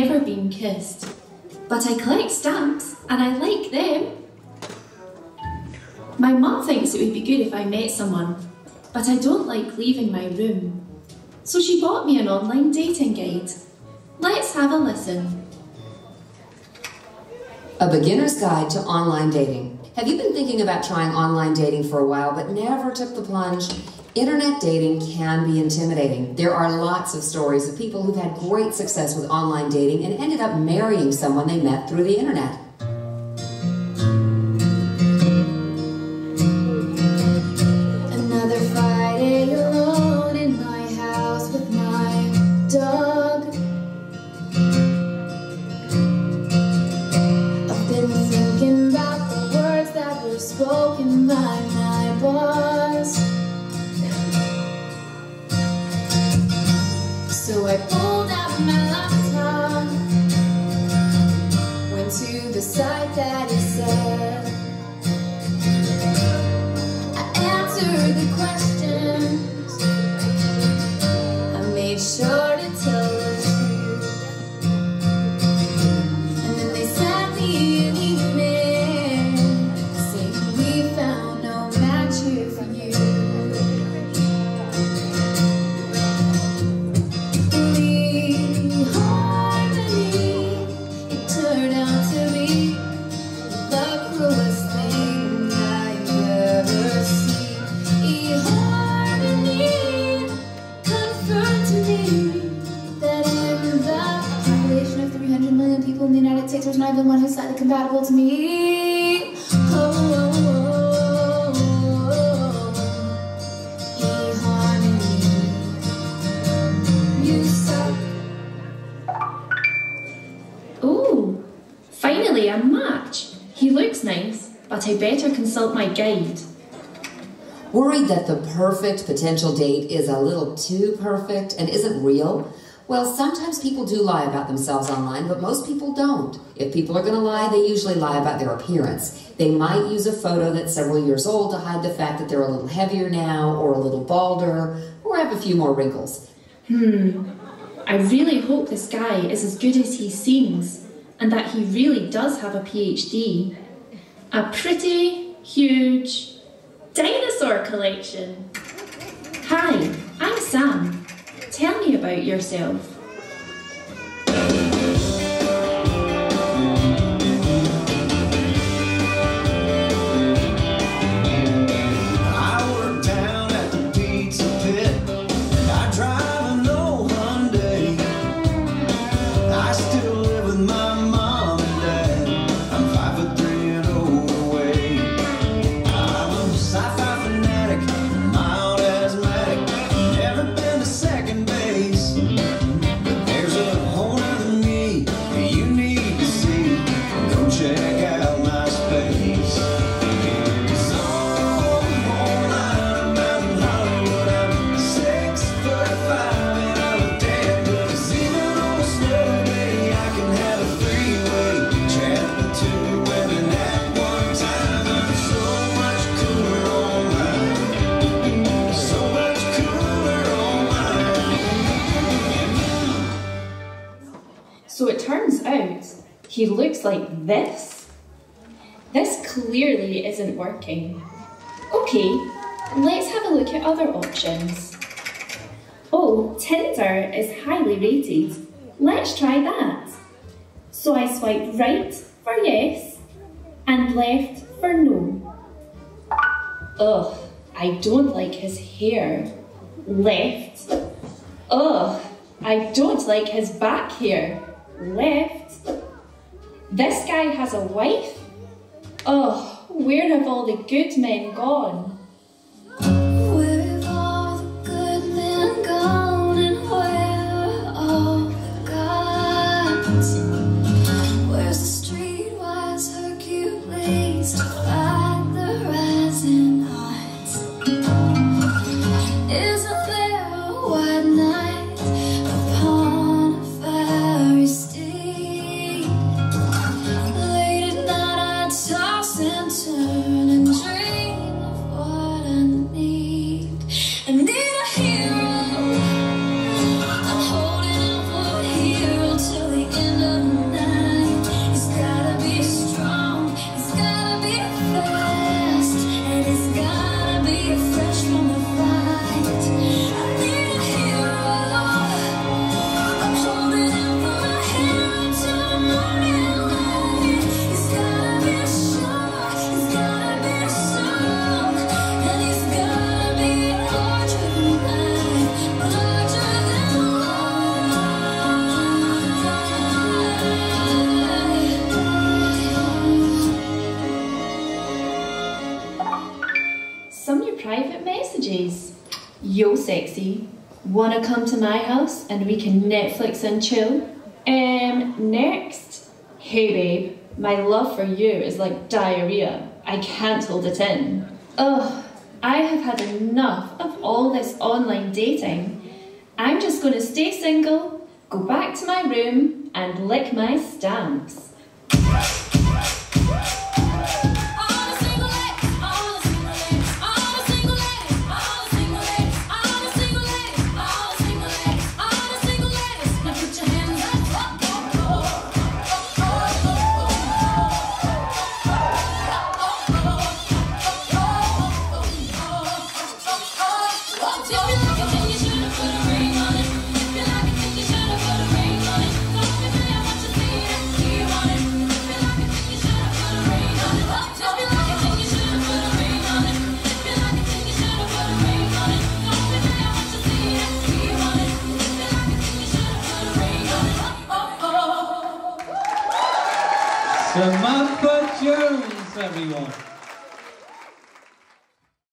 never been kissed. But I collect stamps and I like them. My mum thinks it would be good if I met someone, but I don't like leaving my room. So she bought me an online dating guide. Let's have a listen. A beginner's guide to online dating. Have you been thinking about trying online dating for a while but never took the plunge? Internet dating can be intimidating. There are lots of stories of people who've had great success with online dating and ended up marrying someone they met through the internet. So I pulled out my laptop, went to the site that he United States, there's not even one who's slightly compatible to me. Oh, oh, oh, oh. eHarmony, you suck. Oh, finally a match. He looks nice, but I better consult my guide. Worried that the perfect potential date is a little too perfect and isn't real? Well, sometimes people do lie about themselves online, but most people don't. If people are going to lie, they usually lie about their appearance. They might use a photo that's several years old to hide the fact that they're a little heavier now, or a little balder, or have a few more wrinkles. Hmm. I really hope this guy is as good as he seems and that he really does have a PhD. A pretty huge dinosaur collection. Hi, I'm Sam. Tell me about yourself. So it turns out he looks like this. This clearly isn't working. Okay, let's have a look at other options. Oh, Tinder is highly rated. Let's try that. So I swipe right for yes and left for no. Ugh, I don't like his hair. Left. Ugh, I don't like his back hair. Left. This guy has a wife? Oh, where have all the good men gone? Turn is yo sexy, wanna come to my house and we can Netflix and chill? Um, next, hey babe, my love for you is like diarrhea. I can't hold it in. Ugh, I have had enough of all this online dating. I'm just gonna stay single, go back to my room, and lick my stamps. Samantha Jones, everyone.